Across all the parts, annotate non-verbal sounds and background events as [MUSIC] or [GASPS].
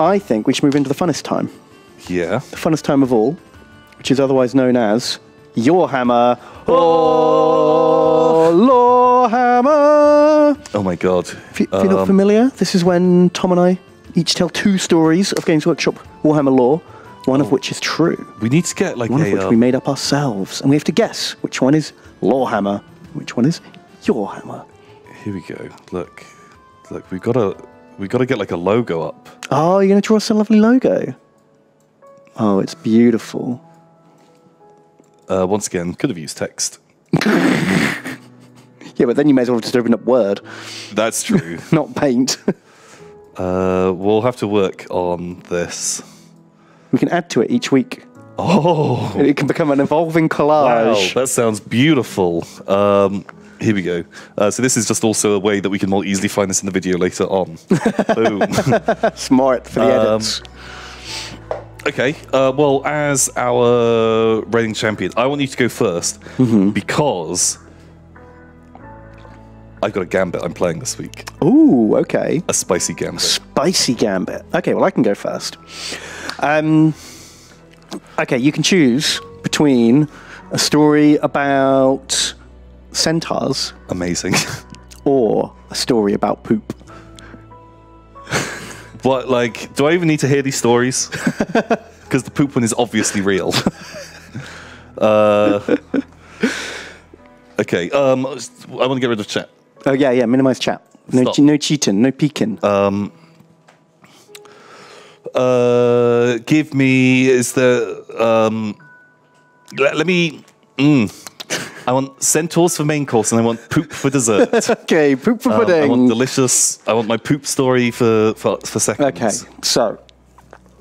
I think we should move into the funnest time. Yeah. The funnest time of all, which is otherwise known as Your Hammer. Oh, Lorehammer. Oh my god. If, you, if you're not familiar, this is when Tom and I each tell two stories of Games Workshop Warhammer lore, one of which is true, We need to get like one of which uh, we made up ourselves, and we have to guess which one is Lorehammer, which one is your hammer. here we go. Look, look. We've got to. We got to get like a logo up. Oh, you're going to draw us a lovely logo. Oh, it's beautiful. Uh, once again, could have used text. [LAUGHS] Yeah, but then you may as well just open up Word, That's true. [LAUGHS] not Paint. [LAUGHS] uh, we'll have to work on this. we can add to it each week. Oh, It can become an evolving collage. wow, that sounds beautiful. Um, here we go. Uh, so this is just also a way that we can more easily find this in the video later on. [LAUGHS] Boom. Smart for the Um, edits. Okay. Uh, well, as our reigning champion, I want you to go 1st because I've got a gambit I'm playing this week. Ooh, okay. A spicy gambit. Spicy Gambit. Okay, well, I can go first. Um, okay, you can choose between a story about centaurs Amazing. [LAUGHS] or a story about poop. [LAUGHS] What, like, do I even need to hear these stories? [LAUGHS] Because the poop one is obviously real. uh, okay. Um, I want to get rid of chat. Oh, yeah, yeah, minimize chat. No, Stop. che- no cheating, no peeking. Uh, give me is the um. Let, let me. Mm, I want centaurs for main course, and I want poop for dessert. [LAUGHS] okay, poop for Um, I want delicious. I want my poop story for for, for seconds. Okay, so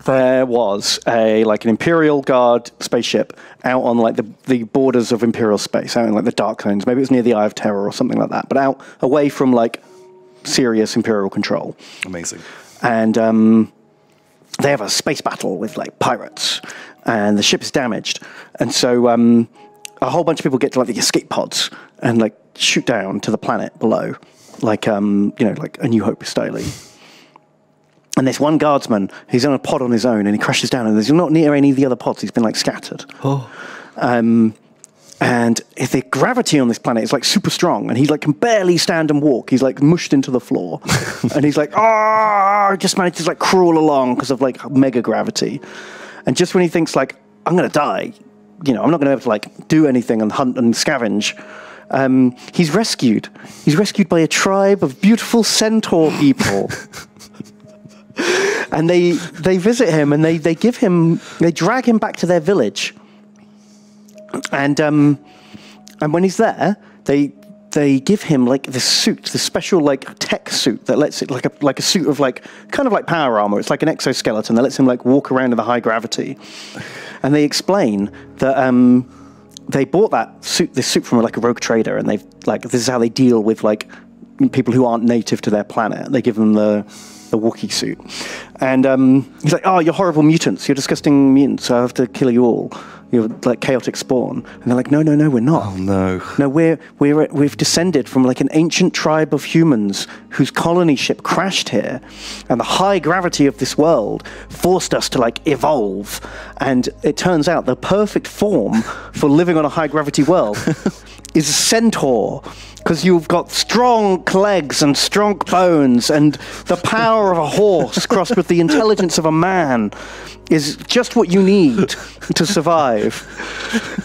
there was a like an Imperial Guard spaceship out on like the, the borders of Imperial space, out in like the dark zones. Maybe it was near the Eye of Terror or something like that, but out away from like serious Imperial control. Amazing. And um, they have a space battle with like pirates, and the ship is damaged, and so um, a whole bunch of people get to like the escape pods and like shoot down to the planet below, like um, you know, like a New Hope style. And there's one guardsman who's on a pod on his own, and he crashes down, and he's not near any of the other pods. He's been like scattered. Um, and if the gravity on this planet is like super strong, and he like can barely stand and walk. He's like mushed into the floor, [LAUGHS] and he's like, ah, just manages to like crawl along because of like mega gravity. And just when he thinks like I'm gonna die, you know, I'm not gonna be able to like do anything and hunt and scavenge. Um, he's rescued. He's rescued by a tribe of beautiful centaur people. [LAUGHS] and they they visit him and they, they give him they drag him back to their village and um and when he's there they they give him like this suit this special like tech suit that lets it like a like a suit of like kind of like power armor it's like an exoskeleton that lets him like walk around in the high gravity and they explain that um they bought that suit this suit from like a rogue trader and they've like this is how they deal with like people who aren't native to their planet they give them the the Wookiee suit. And um, he's like, Oh, you're horrible mutants. You're disgusting mutants. So I have to kill you all. You're like chaotic spawn. And they're like, No, no, no, we're not. Oh no. No, we're, we're, we've descended from like an ancient tribe of humans whose colony ship crashed here. And the high gravity of this world forced us to like evolve. And it turns out the perfect form for living on a high gravity world [LAUGHS] is a centaur. Because you've got strong legs and strong bones, and the power of a horse crossed with the intelligence of a man is just what you need to survive.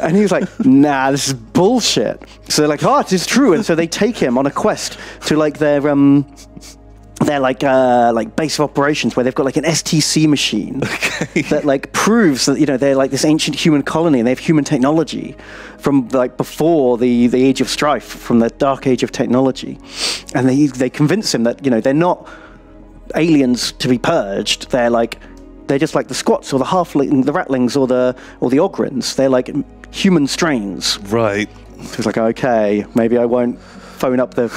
And he's like, nah, this is bullshit. So they're like, oh, it is true. And so they take him on a quest to like their um their like uh like base of operations where they've got like an STC machine [LAUGHS] that like proves that you know they're like this ancient human colony and they have human technology from like before the the age of strife from the dark age of technology. And they they convince him that you know they're not aliens to be purged. They're like they're just like the squats or the halfling the ratlings or the or the ogryns. They're like human strains. Right. so it's like, okay, maybe I won't phone up the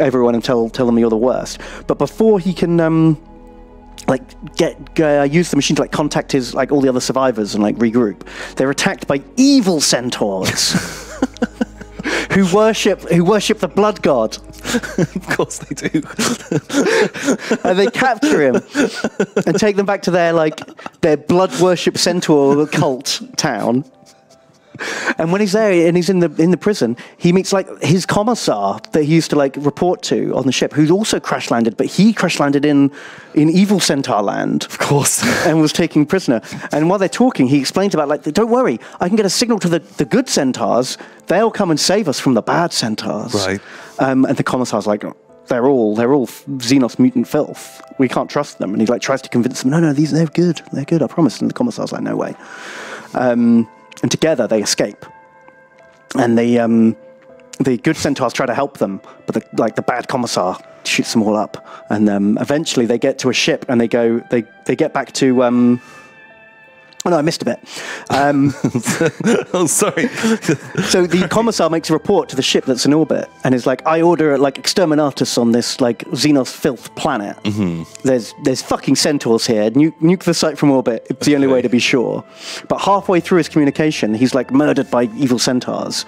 everyone and tell tell them you're the worst. But before he can um, like get uh, use the machine to like contact his like all the other survivors and like regroup, they're attacked by evil centaurs. [LAUGHS] who worship who worship the blood god [LAUGHS] of course they do. [LAUGHS] and they capture him and take them back to their like their blood worship centaur cult town. And when he's there and he's in the in the prison, he meets like his commissar that he used to like report to on the ship, who's also crash landed, but he crash landed in in evil centaur land Of course. [LAUGHS] and was taken prisoner. And while they're talking, he explains about like, don't worry, I can get a signal to the, the good centaurs. They'll come and save us from the bad centaurs. Right. Um, and the commissar's like, they're all they're all Xenos mutant filth. We can't trust them. And he like tries to convince them, no, no, these they're good, they're good, I promise. And the commissar's like, no way. Um, and together they escape. And the um, the good centaurs try to help them, but the, like the bad commissar shoots them all up. And um, eventually they get to a ship and they go they they get back to. Um, Oh no, I missed a bit. Um, [LAUGHS] oh, sorry. [LAUGHS] so the commissar makes a report to the ship that's in orbit and is like, "I order like exterminatus on this like Xenos filth planet. There's there's fucking centaurs here. Nuke, nuke the site from orbit. It's the only way to be sure." But halfway through his communication, he's like murdered by evil centaurs,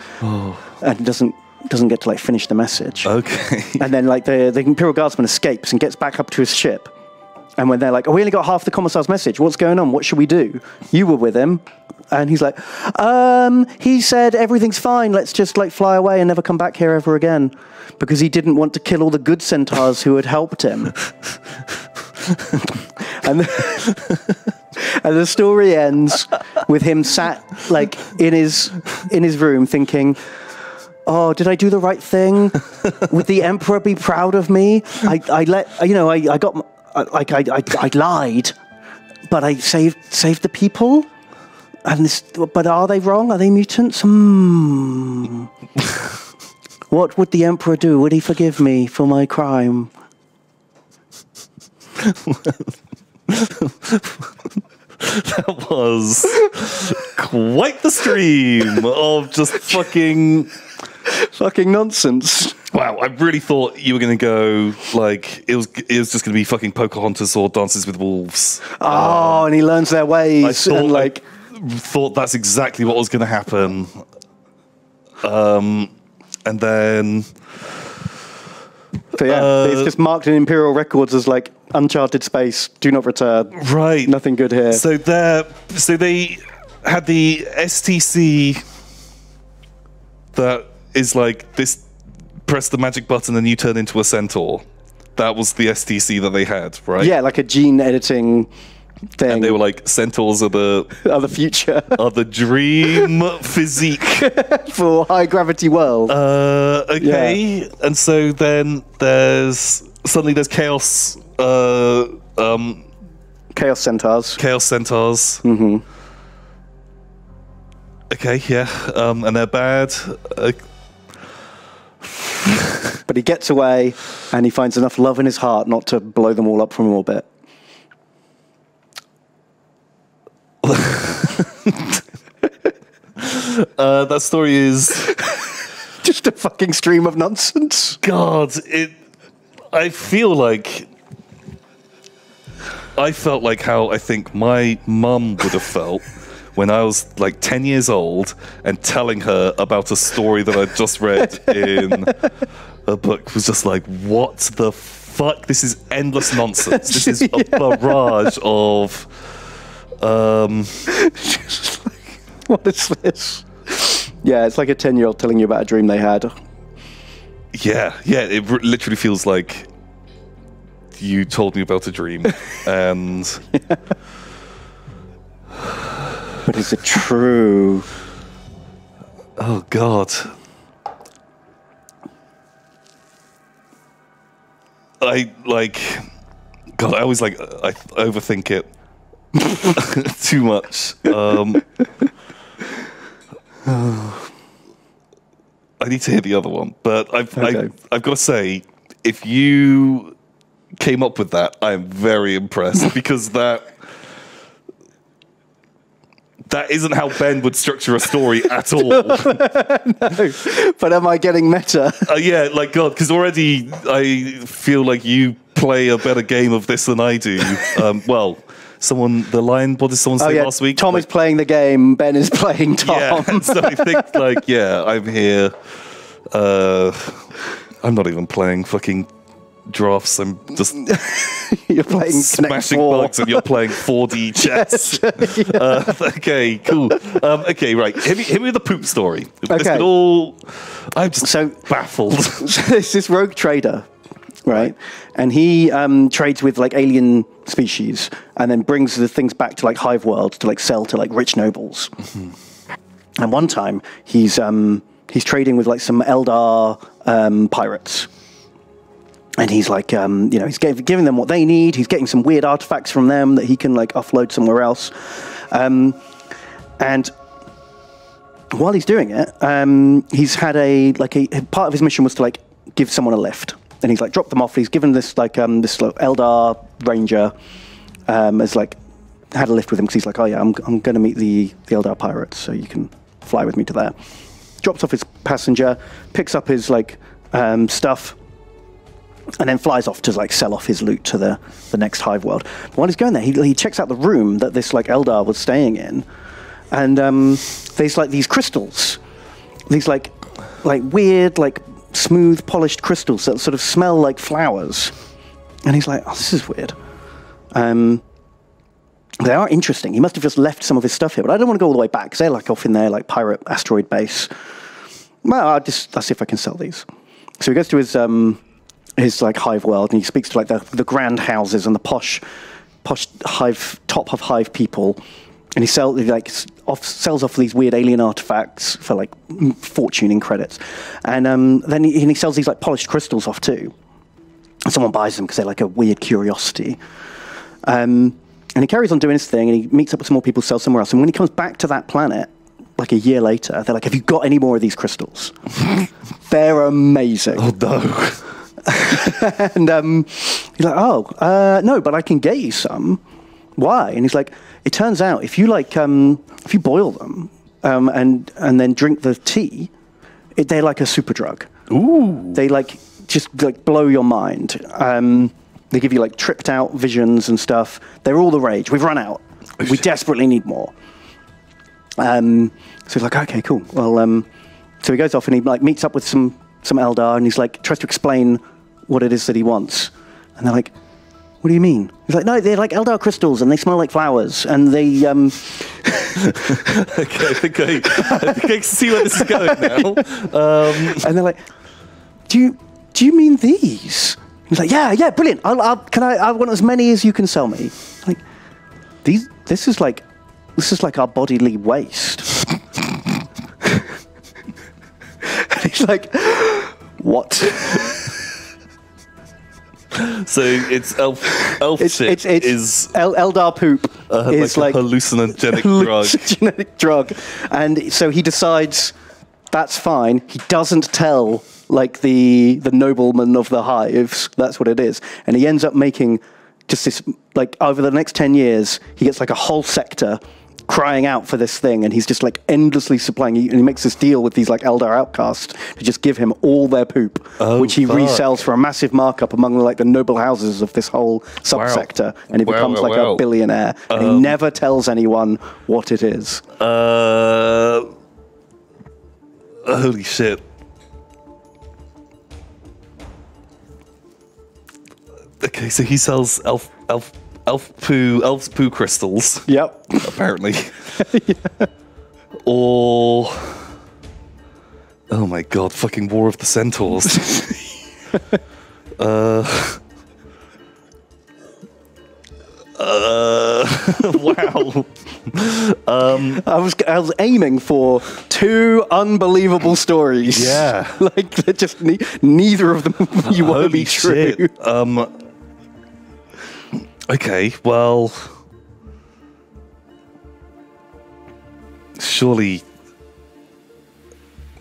and doesn't doesn't get to like finish the message. Okay. And then like the the Imperial Guardsman escapes and gets back up to his ship. And when they're like, "Oh, we only got half the commissar's message. What's going on? What should we do?" You were with him, and he's like, "Um, he said everything's fine. Let's just like fly away and never come back here ever again." Because he didn't want to kill all the good centaurs who had helped him. [LAUGHS] and, the, [LAUGHS] and the story ends with him sat like in his in his room thinking, oh, did I do the right thing? Would the emperor be proud of me? I, I let, you know, I, I got, like, I, I, I lied, but I saved, saved the people. And this, but are they wrong? Are they mutants? Hmm. what would the emperor do? Would he forgive me for my crime? that was quite the stream of just fucking. Fucking nonsense. Wow, I really thought you were going to go like it was. It was just going to be fucking Pocahontas or Dances with Wolves. Oh, and he learns their ways. I thought and like, I thought that's exactly what was going to happen. Um, and then but yeah, uh, it's just marked in Imperial records as like uncharted space, do not return. right, Nothing good here. So there, so they had the STC that is like this: press the magic button and you turn into a centaur. That was the STC that they had, right? Yeah, like a gene editing thing. And they were like, centaurs are the [LAUGHS] of the future are the dream [LAUGHS] physique. [LAUGHS] for high gravity world. Uh, okay, and so then there's suddenly there's chaos. Uh, um, Chaos centaurs. Chaos Centaurs. Mm-hmm. Okay, yeah, um, and they're bad. Uh, But he gets away and he finds enough love in his heart not to blow them all up from orbit. [LAUGHS] uh, that story is [LAUGHS] Just a fucking stream of nonsense. God. It. I feel like. I felt like how I think my mum would have felt when I was like 10 years old and telling her about a story that I'd just read in a book was just like, what the fuck? This is endless nonsense. This is a [LAUGHS] barrage of. Um, [LAUGHS] What is this? Yeah, it's like a 10 year old telling you about a dream they had. yeah, yeah, it r- literally feels like you told me about a dream. [LAUGHS] and But is it true? oh, God. I like, God, I always like, I overthink it [LAUGHS] too much. Um, I need to hear the other one, but I've, Okay. I've, I've got to say, if you came up with that, I am very impressed because that that isn't how Ben would structure a story [LAUGHS] at all. no. But am I getting meta? Uh, yeah, like God, because already I feel like you play a better game of this than I do. Um, well, someone, the line, what did someone say Oh, yeah. last week? Tom Like, is playing the game, Ben is playing Tom. Yeah, [LAUGHS] so I think like yeah, I'm here. Uh, I'm not even playing fucking drafts. I'm just [LAUGHS] You're playing smashing 4. bugs, and you're playing 4D [LAUGHS] chess. [LAUGHS] uh, okay, cool. Um, okay, right. Hit me, hit me with the poop story. Okay. could all. I'm just So- baffled. There's this rogue trader, right? And he um, trades with like alien species and then brings the things back to like Hive World to like sell to like rich nobles. And one time he's um, he's trading with like some Eldar um, pirates. And he's like, um, you know, he's giving them what they need. He's getting some weird artifacts from them that he can like offload somewhere else. Um, and while he's doing it, um, he's had a like a part of his mission was to like give someone a lift, and he's like dropped them off. He's given this like um, this like, Eldar ranger um, as like had a lift with him because he's like, oh yeah, I'm I'm going to meet the the Eldar pirates, so you can fly with me to there. Drops off his passenger, picks up his like um, stuff, and then flies off to like sell off his loot to the, the next hive world. But while he's going there, he, he checks out the room that this like Eldar was staying in, and um, there's like these crystals, these like like weird like smooth polished crystals that sort of smell like flowers, and he's like, oh, this is weird. Um, they are interesting. He must have just left some of his stuff here, but I don't want to go all the way back because they're like off in their like pirate asteroid base. Well, I'll just I'll see if I can sell these. So he goes to his um, his like hive world and he speaks to like the, the grand houses and the posh posh hive top of hive people. And he sells like off, sells off these weird alien artifacts for like fortune in credits. And um, then he, and he sells these like polished crystals off too. And someone buys them because they're like a weird curiosity. Um, and he carries on doing his thing and he meets up with some more people sells somewhere else. And when he comes back to that planet like a year later they're like have you got any more of these crystals? [LAUGHS] They're amazing. Oh no. [LAUGHS] and um, he's like, "Oh, uh, no, but I can get you some. Why?" And he's like, "It turns out if you like, um, if you boil them um, and and then drink the tea, it, they're like a super drug. Ooh. They like just like blow your mind. Um, they give you like tripped out visions and stuff. They're all the rage. We've run out. We desperately need more." Um, so he's like, okay, cool. Well, um, so he goes off and he like meets up with some some Eldar and he's like tries to explain what it is that he wants, and they're like, what do you mean? He's like, no, they're like Eldar crystals and they smell like flowers and they um, [LAUGHS] Okay, [LAUGHS] okay. I think I can see where this is going now. Um, [LAUGHS] and they're like, do you do you mean these? He's like, yeah, yeah, brilliant. I'll, I'll can I? I want as many as you can sell me. Like these, this is like this is like our bodily waste. and he's like, what? So it's elf, elf It's shit it's it's is El- Eldar poop uh, is like, like, a hallucinogenic [LAUGHS] drug. hallucinogenic drug, and so he decides that's fine. He doesn't tell like the the nobleman of the hives that's what it is, and he ends up making just this like over the next ten years he gets like a whole sector crying out for this thing and he's just like endlessly supplying he, and he makes this deal with these like Eldar outcasts to just give him all their poop Oh, which he fuck. resells for a massive markup among like the noble houses of this whole subsector and he Wow, becomes wow, like wow. a billionaire and he never tells anyone what it is Uh, holy shit. Okay, so he sells elf elf elf poo elf's poo crystals, yep [LAUGHS] apparently. [LAUGHS] Or Oh my god, fucking War of the Centaurs. [LAUGHS] uh Uh, wow. um, I was I was aiming for two unbelievable stories. Yeah. like they're just ne- neither of them you want to be true. Um. Okay, well. Surely.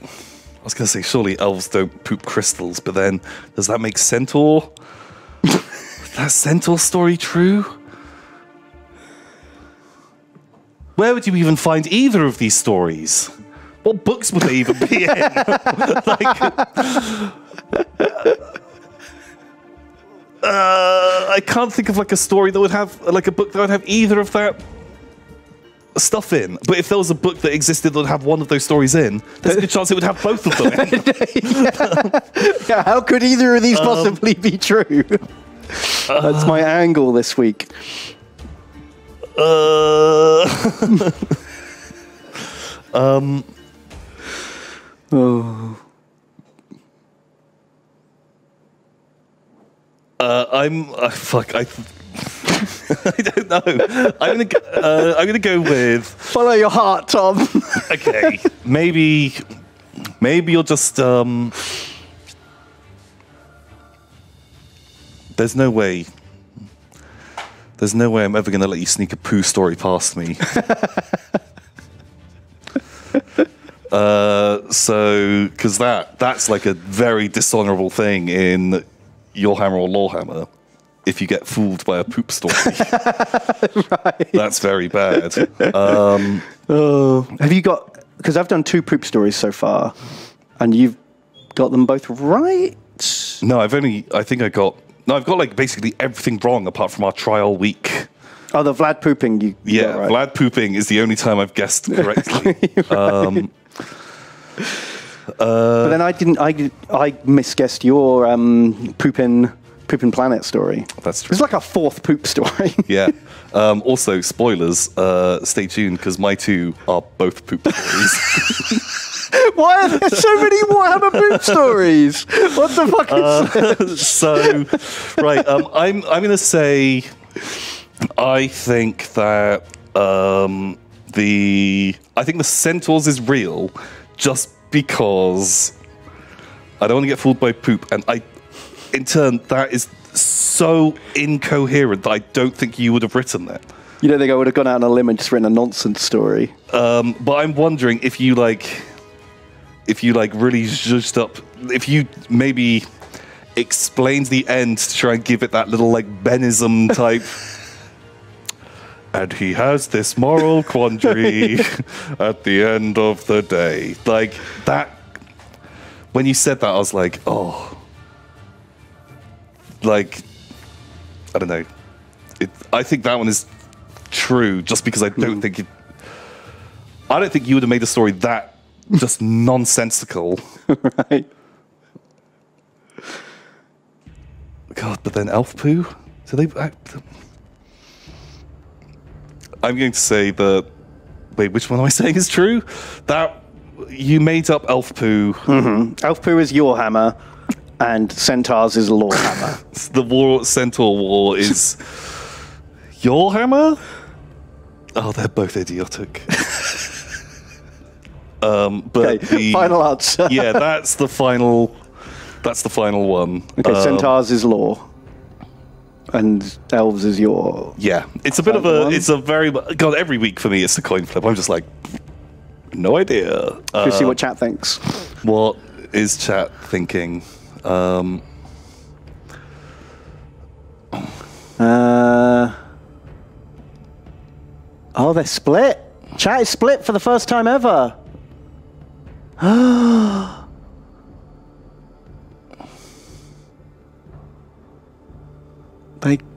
I was going to say, surely elves don't poop crystals, but then does that make Centaur? [LAUGHS] that Centaur story true? Where would you even find either of these stories? What books would they even be in? [LAUGHS] like, uh, I can't think of like a story that would have like a book that would have either of that stuff in. But if there was a book that existed that would have one of those stories in, there's a good chance it would have both of them in. [LAUGHS] Yeah, how could either of these Um, possibly be true? That's my angle this week. Uh, [LAUGHS] Oh, uh, I'm uh, fuck. I, [LAUGHS] I don't know. I'm gonna go, uh, I'm gonna go with follow your heart, Tom. [LAUGHS] okay. maybe maybe you'll just um. There's no way. There's no way I'm ever gonna let you sneak a poo story past me. [LAUGHS] uh, so, because that that's like a very dishonorable thing in your hammer or lore hammer. If you get fooled by a poop story, [LAUGHS] that's very bad. Um, [LAUGHS] oh, have you got? Because I've done two poop stories so far, and you've got them both right. No, I've only. I think I got. No, I've got like basically everything wrong apart from our trial week. Oh, the Vlad pooping. You Yeah, right. Vlad pooping is the only time I've guessed correctly. [LAUGHS] um, But then I didn't. I I misguessed your um, pooping pooping planet story. That's true. It's like a fourth poop story. [LAUGHS] yeah. Um, also, spoilers. Uh, stay tuned because my two are both poop stories. [LAUGHS] Why are there so many Warhammer poop stories? What the fuck is this? [LAUGHS] so, right. Um, I'm. I'm gonna say. I think that um, the. I think the centaurs is real, just because I don't want to get fooled by poop, and I, in turn, that is so incoherent that I don't think you would have written that. You don't think I would have gone out on a limb and just written a nonsense story? Um, but I'm wondering if you like, if you like really zhuzhed up, if you maybe explained the end to try and give it that little like Benism type. [LAUGHS] and he has this moral quandary [LAUGHS] at the end of the day. Like that. When you said that, I was like, oh. Like, I don't know. It, I think that one is true just because I don't hmm. think it. I don't think you would have made a story that just [LAUGHS] nonsensical. Right. God, but then elf poo? Do they act? I'm going to say that. Wait, which one am I [LAUGHS] saying is true? That you made up elf poo. Elf poo is your hammer, and centaurs is law [LAUGHS] hammer. The war centaur war is your hammer. Oh, they're both idiotic. [LAUGHS] um, but Okay, the, final answer. yeah, that's the final. That's the final one. Okay, Um, centaurs is law, and elves is your. Yeah, it's a bit of a. one? It's a very. God, every week for me, it's a coin flip. I'm just like, no idea. Uh, Let's see what chat thinks. what is chat thinking? Um, Uh, oh, they're split. Chat is split for the first time ever. [GASPS] [GASPS] [GASPS]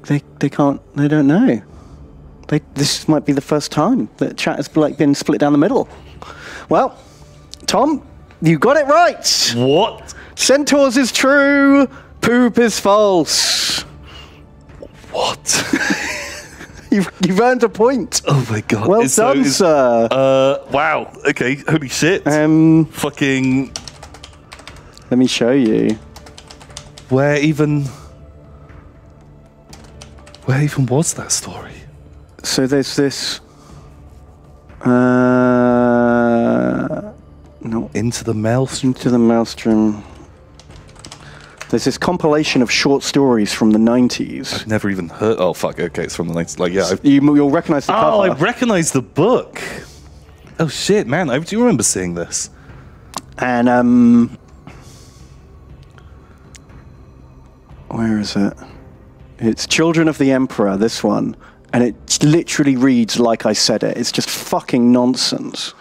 they, they, can't. They don't know. They, this might be the first time that chat has like been split down the middle. Well, Tom, you got it right. what? Centaurs is true. Poop is false. What? [LAUGHS] You've, you've earned a point. oh my god! Well so done, is- sir. Uh, wow. Okay. Holy shit. Um, Fucking. let me show you. Where even? Where even was that story? So there's this. Uh, no, Into the maelstrom. into the maelstrom. There's this compilation of short stories from the 90s. I've Never even heard. Oh fuck. Okay, it's from the nineties. Like yeah. I've, You, you'll recognize the oh, I recognize the book. Oh shit, man! I do remember seeing this. and um, where is it? It's Children of the Emperor. This one, and it literally reads like I said it. It's just fucking nonsense.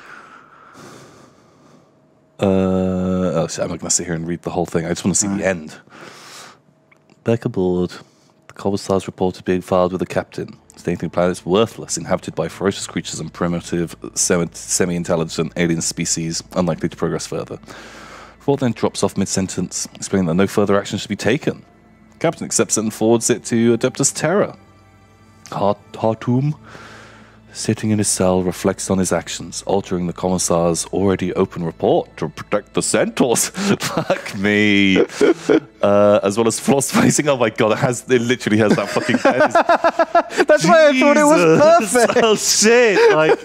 Uh, oh, shit, I'm not going to sit here and read the whole thing. I just want to see the end. Back aboard. The Commissar's report is being filed with the captain, stating the planet is worthless, inhabited by ferocious creatures and primitive, semi intelligent alien species, unlikely to progress further. Report then drops off mid sentence, explaining that no further action should be taken. Captain accepts it and forwards it to Adeptus Terra. Hart- Hartum, sitting in his cell, reflects on his actions, altering the commissar's already open report to protect the centaurs. [LAUGHS] Fuck me. [LAUGHS] Uh, as well as Floss facing. Oh my god, it has it literally has that fucking. [LAUGHS] That's why I thought it was perfect. Oh shit! Like,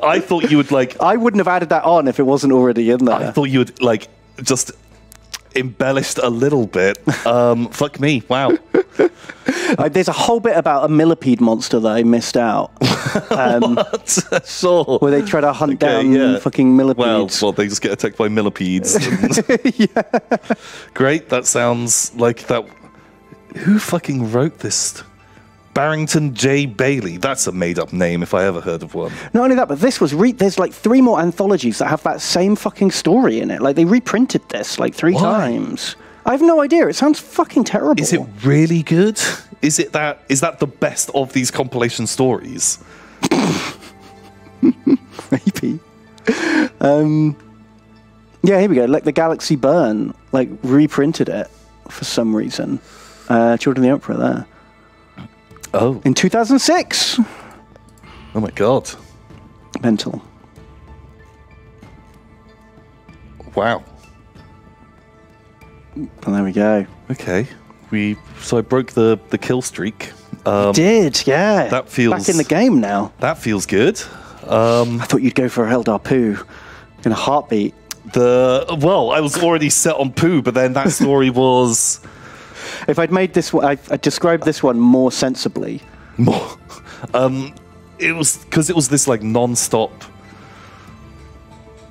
I thought you would like. I wouldn't have added that on if it wasn't already in there. I thought you would like just embellished a little bit. Um, [LAUGHS] fuck me! Wow. Uh, there's a whole bit about a millipede monster that I missed out, [LAUGHS] What? [LAUGHS] sure. where they try to hunt Okay, down yeah. fucking Well, millipedes. well, they just get attacked by millipedes. and- Great. That sounds like that. Who fucking wrote this? Barrington J. Bayley. That's a made-up name if I ever heard of one. Not only that, but this was re- there's like three more anthologies that have that same fucking story in it. Like they reprinted this like three Why? times. I have no idea. It sounds fucking terrible. Is it really good? Is it that? Is that the best of these compilation stories? [LAUGHS] maybe? um, yeah, here we go. Like the Galaxy Burn, like reprinted it for some reason. Uh, Children of the Emperor there Oh, in 2006. oh my god! Mental. Wow. And there we go. Okay. We so I broke the the kill streak. Um, Did yeah? that feels- back in the game now. that feels good. Um, I thought you'd go for Eldar Poo in a heartbeat. the well, I was already set on poo, but then that story was If I'd made this one, I, I described this one more sensibly. more. Um, it was because it was this like non-stop,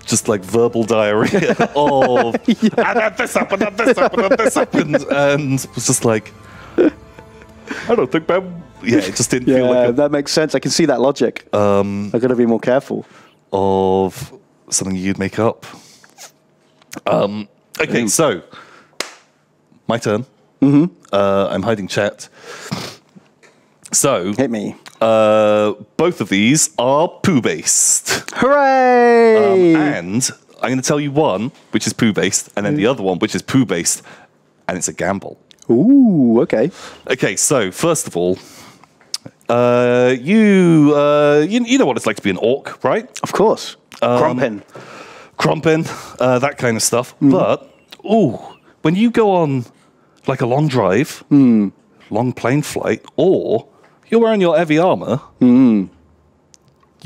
just like verbal diarrhea [LAUGHS] of [LAUGHS] and then this happened, and this happened, and this happened, [LAUGHS] and it was just like I don't think that. Yeah, it just didn't feel Yeah, like a, that makes sense. I can see that logic. Um, I got to be more careful. of something you'd make up. Um, okay, so my turn. Mm-hmm. Uh, I'm hiding chat. So Hit me. uh, both of these are poo based, Hooray! and I'm going to tell you one which is poo based, and then the other one which is poo based, and it's a gamble. Ooh, okay. Okay, so first of all, uh, you, uh, you you know what it's like to be an orc, right? Of course. Grumpin. Crumpin, uh, that kind of stuff. But, ooh, when you go on like a long drive, long plane flight, or you're wearing your heavy armor, you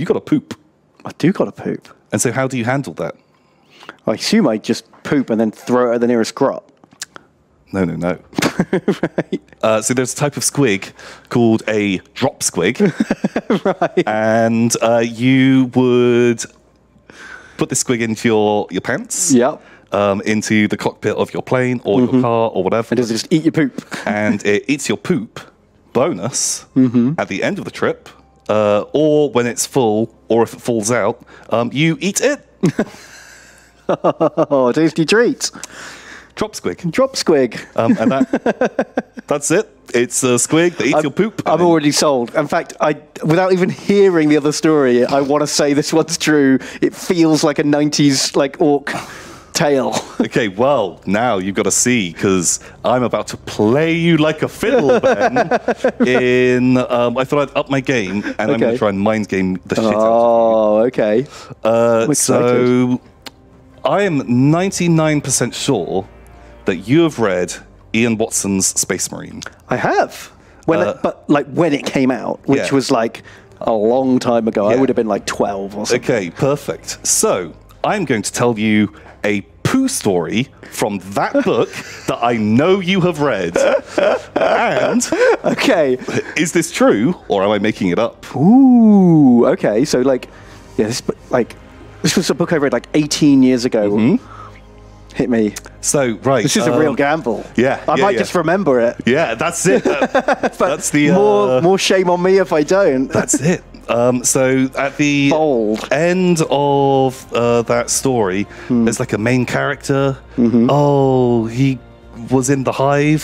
got to poop. I do got to poop. And so, how do you handle that? I assume I just poop and then throw it at the nearest grot. No, no, no. [LAUGHS] uh, so there's a type of squig called a drop squig, [LAUGHS] and uh, you would put the squig into your your pants, Yep. Um, into the cockpit of your plane or your car or whatever, And does it just eat your poop? [LAUGHS] and it eats your poop. Bonus Mm-hmm. at the end of the trip, uh, or when it's full, or if it falls out, um, you eat it. [LAUGHS] Oh, tasty treat. Drop squig, Drop squig. um, and that, [LAUGHS] that's it. It's a squig that eats your poop. I'm already sold. In fact, I without even hearing the other story, I want to say this one's true. It feels like a '90s like orc [LAUGHS] Okay, well, now you've got to see because I'm about to play you like a fiddle, Ben. [LAUGHS] in, um, I thought I'd up my game, and I'm going to try and mind game the shit out. Of you. Oh, okay. Uh, so, I am 99% sure that you have read Ian Watson's Space Marine. I have. When Uh, it, but like when it came out, which Yeah. was like a long time ago. I would have been like 12 or something. Okay, perfect. So, I'm going to tell you a poo story from that [LAUGHS] book that I know you have read. and Okay. is this true or am I making it up? Ooh. Okay. So like, yeah, this like this was a book I read like 18 years ago. Hit me. So, right. This is a um, real gamble. yeah, I yeah, might yeah. just remember it. Yeah, that's it. That- [LAUGHS] that's the. more uh, more shame on me if I don't. That's it. Um, so at the Bold. end of uh, that story, Hmm. there's like a main character. Mm-hmm. Oh, he was in the hive.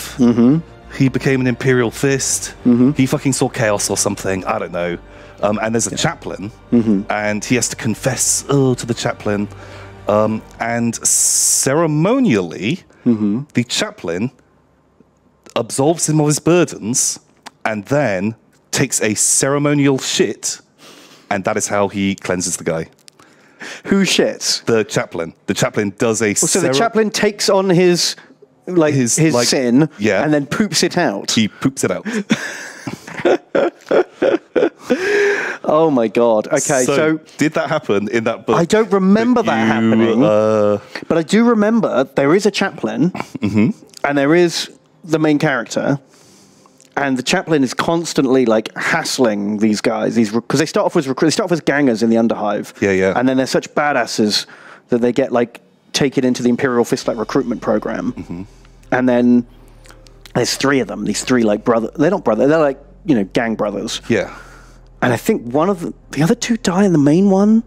he became an Imperial Fist. Mm-hmm. He fucking saw chaos or something. I don't know. Um, and there's a chaplain, Mm-hmm. and he has to confess oh, to the chaplain. Um, and ceremonially, Mm-hmm. the chaplain absolves him of his burdens and then takes a ceremonial shit, and that is how he cleanses the guy. Who shits? The chaplain. The chaplain does a So the chaplain takes on his like His, his, like- sin, yeah. and then poops it out. He poops it out. [LAUGHS] Oh my god. Okay, so, did that happen in that book? I don't remember that you, happening. Uh, but I do remember there is a chaplain, Mm-hmm. and there is the main character, and the chaplain is constantly like hassling these guys. These because they start off as they start off as gangers in the Underhive. Yeah, yeah. And then they're such badasses that they get like taken into the Imperial Fist like recruitment program, Mm-hmm. and then there's three of them. These three like brother. They're not brother. They're like you know gang brothers. yeah. And I think one of the, the other two die, and the main one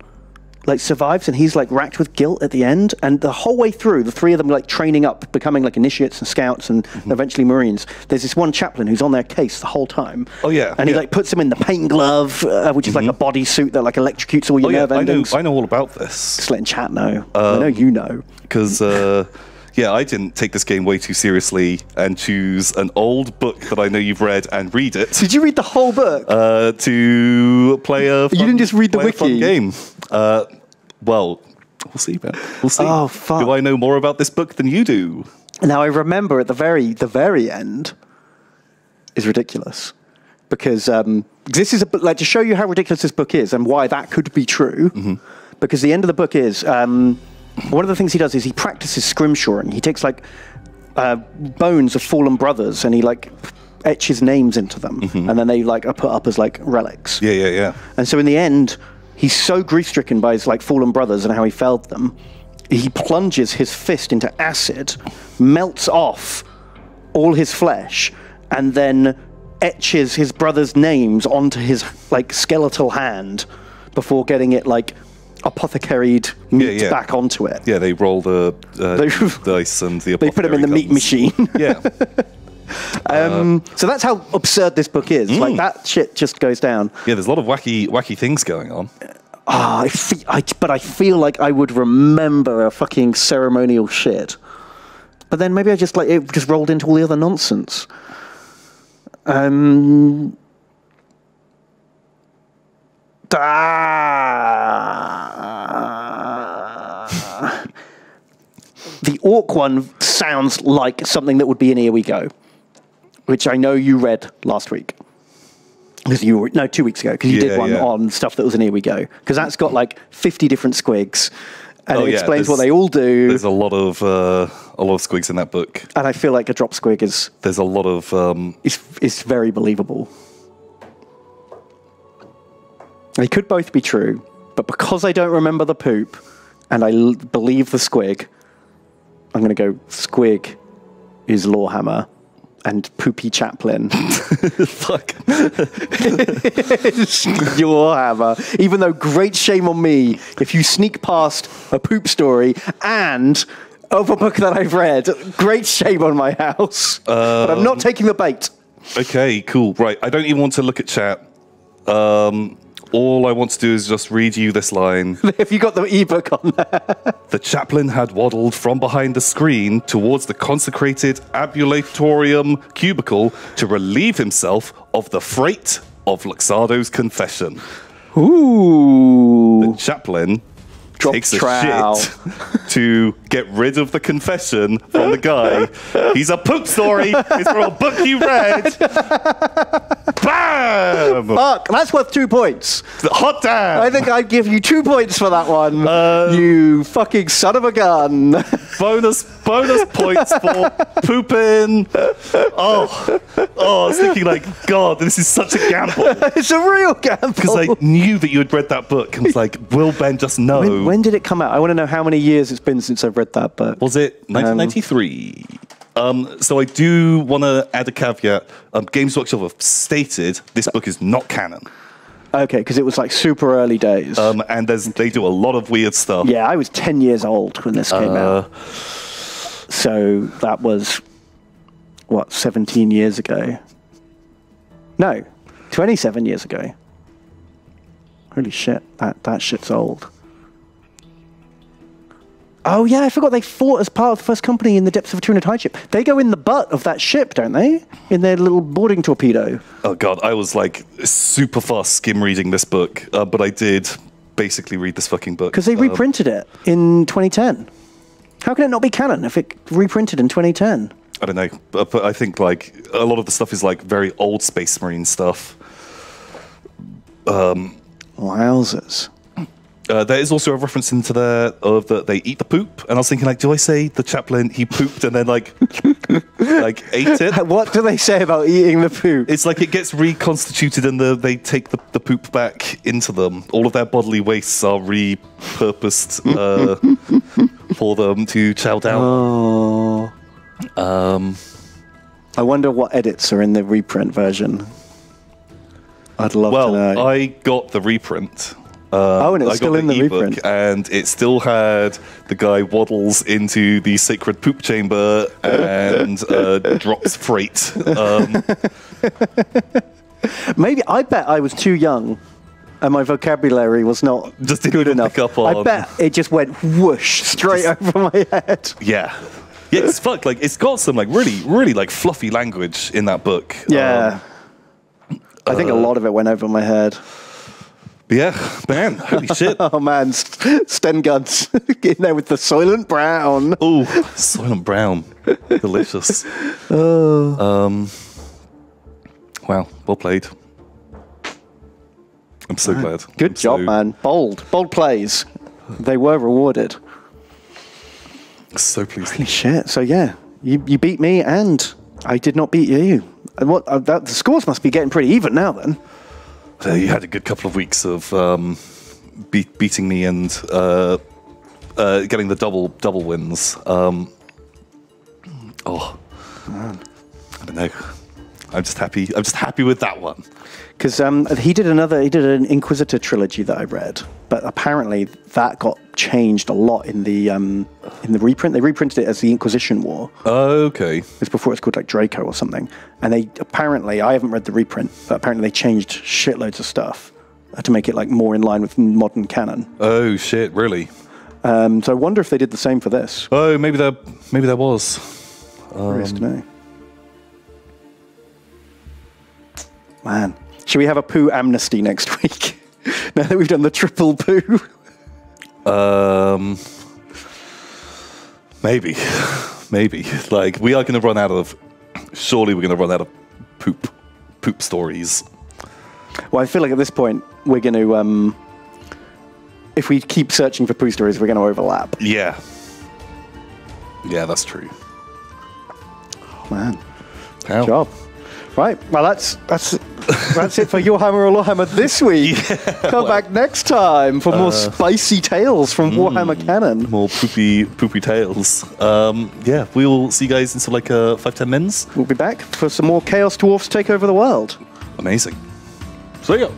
like survives, and he's like racked with guilt at the end. And the whole way through, the three of them like training up, becoming like initiates and scouts, and Mm-hmm. eventually Marines. There's this one chaplain who's on their case the whole time. Oh, yeah, and he like puts them in the pain glove, uh, which is like a bodysuit that like electrocutes all your Oh yeah, nerve I know. I know all about this Just letting chat know. Um, I know you know. because uh, yeah, I didn't take this game way too seriously and choose an old book that I know you've read and read it Did you read the whole book? uh, to play a. Fun, didn't just read the play a fun wiki? game. Uh, well, we'll see, man. We'll see. Oh, fuck. Do I know more about this book than you do? Now I remember at the very the very end is ridiculous because um, this is a book like to show you how ridiculous this book is and why that could be true. Because the end of the book is um, one of the things he does is he practices scrimshawing. He takes like uh, bones of fallen brothers and he like etches names into them, and then they like are put up as like relics. Yeah, yeah, yeah. And so in the end, he's so grief stricken by his like fallen brothers and how he failed them, he plunges his fist into acid, melts off all his flesh, and then etches his brothers' names onto his like skeletal hand before getting it like apothecaried meat yeah. back onto it. Yeah, they roll the uh, [LAUGHS] dice and the. They put him in the meat machine. Yeah, [LAUGHS] [LAUGHS] um, so that's how absurd this book is. Like Mm. that shit just goes down. yeah. There's a lot of wacky, wacky things going on. Ah, I fe- I, but I feel like I would remember a fucking ceremonial shit. But then maybe I just like it just rolled into all the other nonsense. Um. Ah. [LAUGHS] the orc one sounds like something that would be in Here We Go, which I know you read last week. Because you were, no, two weeks ago, because you Yeah, did one yeah. on stuff that was in Here We Go. Because that's got like 50 different squigs. And Oh, it yeah, explains what they all do. There's a lot of uh, a lot of squigs in that book. And I feel like a drop squig is, There's a lot of um, is, is very believable. They could both be true, but because I don't remember the poop and I l- believe the squig, I'm going to go squig is Lorehammer and poopy Chaplain. [LAUGHS] fuck. your hammer. Even though great shame on me if you sneak past a poop story and of a book that I've read. Great shame on my house. but I'm not taking the bait. Okay, cool. Right, I don't even want to look at chat. Um, all I want to do is just read you this line. [LAUGHS] Have you got the ebook on there? [LAUGHS] The chaplain had waddled from behind the screen towards the consecrated ambulatorium cubicle to relieve himself of the freight of Lexandro's confession. Ooh. The chaplain Drop takes a trowel. shit [LAUGHS] to get rid of the confession from the guy. He's a poop story. It's from a book you read. [LAUGHS] Bam! Fuck, that's worth two points. Hot damn! I think I'd give you two points for that one. Uh, you fucking son of a gun. [LAUGHS] bonus bonus points for pooping. Oh, oh, I was thinking like, God, this is such a gamble [LAUGHS] it's a real gamble. because I knew that you had read that book and was like, will Ben just know? when, when did it come out? I want to know how many years it's been since I've read that book. was it 1993? Um, so I do want to add a caveat. Um, Games Workshop have stated this book is not canon, Okay, because it was like super early days. um, and there's they do a lot of weird stuff. yeah, I was 10 years old when this came Uh, out. So that was what 17 years ago. No, 27 years ago. Holy shit, that that shit's old. Oh yeah, I forgot they fought as part of the first company in the depths of a 200 high ship. They go in the butt of that ship, don't they? In their little boarding torpedo. Oh god, I was like super fast skim reading this book, uh, but I did basically read this fucking book Because they Um, reprinted it in 2010. How can it not be canon if it reprinted in 2010? I don't know, but, but I think like a lot of the stuff is like very old Space Marine stuff. Wowzers. Uh, there is also a reference into there of that they eat the poop, and I was thinking like, do I say the chaplain he pooped and then like [LAUGHS] like ate it? [LAUGHS] What do they say about eating the poop? It's like it gets reconstituted and the, they take the, the poop back into them. All of their bodily wastes are repurposed uh, [LAUGHS] for them to chow down. Oh. Um, I wonder what edits are in the reprint version. I'd love well, to know. Well, I got the reprint. Um, Oh, and it's still in the ebook, reprint. and it still had the guy waddles into the sacred poop chamber and uh, [LAUGHS] drops freight. Um, [LAUGHS] Maybe I bet I was too young, and my vocabulary was not Just good enough. pick up I bet it just went whoosh straight over my head. yeah, yeah, it's fuck. Like it's got some like really, really like fluffy language in that book. Yeah. Um, I think a uh, lot of it went over my head. yeah, man, holy shit. [LAUGHS] Oh man, St- Sten Guns [LAUGHS] in there with the Soylent Brown. Oh, Soylent Brown, delicious. [LAUGHS] Oh. Um, wow, well played. I'm so glad. Good I'm job, so- man. Bold, bold plays. They were rewarded. So pleased. Holy shit! So yeah, you you beat me, and I did not beat you. And what? Uh, that, the scores must be getting pretty even now then. Uh, you had a good couple of weeks of um, be- beating me and uh, uh, getting the double double wins. Um, oh, I don't know. I'm just happy. I'm just happy with that one. Because um, he did another, he did an Inquisitor trilogy that I read, but apparently that got changed a lot in the um, in the reprint. They reprinted it as the Inquisition War. Okay. It's before it's called like Draco or something. And they apparently, I haven't read the reprint, but apparently they changed shitloads of stuff to make it like more in line with modern canon. Oh shit! Really? Um, so I wonder if they did the same for this. Oh, maybe there. Maybe there was. Curious to know. Man, should we have a poo amnesty next week? [LAUGHS] now that we've done the triple poo. Um, maybe, maybe. Like we are going to run out of. Surely we're going to run out of poop, poop stories. Well, I feel like at this point we're going to, um, if we keep searching for poo stories, we're going to overlap. Yeah. Yeah, that's true. Oh, man, How? job. Right. Well, that's that's that's it for your hammer or Lorehammer this [LAUGHS] week. Come back next time for more spicy tales from Warhammer canon. More poopy, poopy tales. Um, yeah, we will see you guys in sort of like uh, five, ten minutes. We'll be back for some more Chaos Dwarfs take over the world. Amazing. See ya.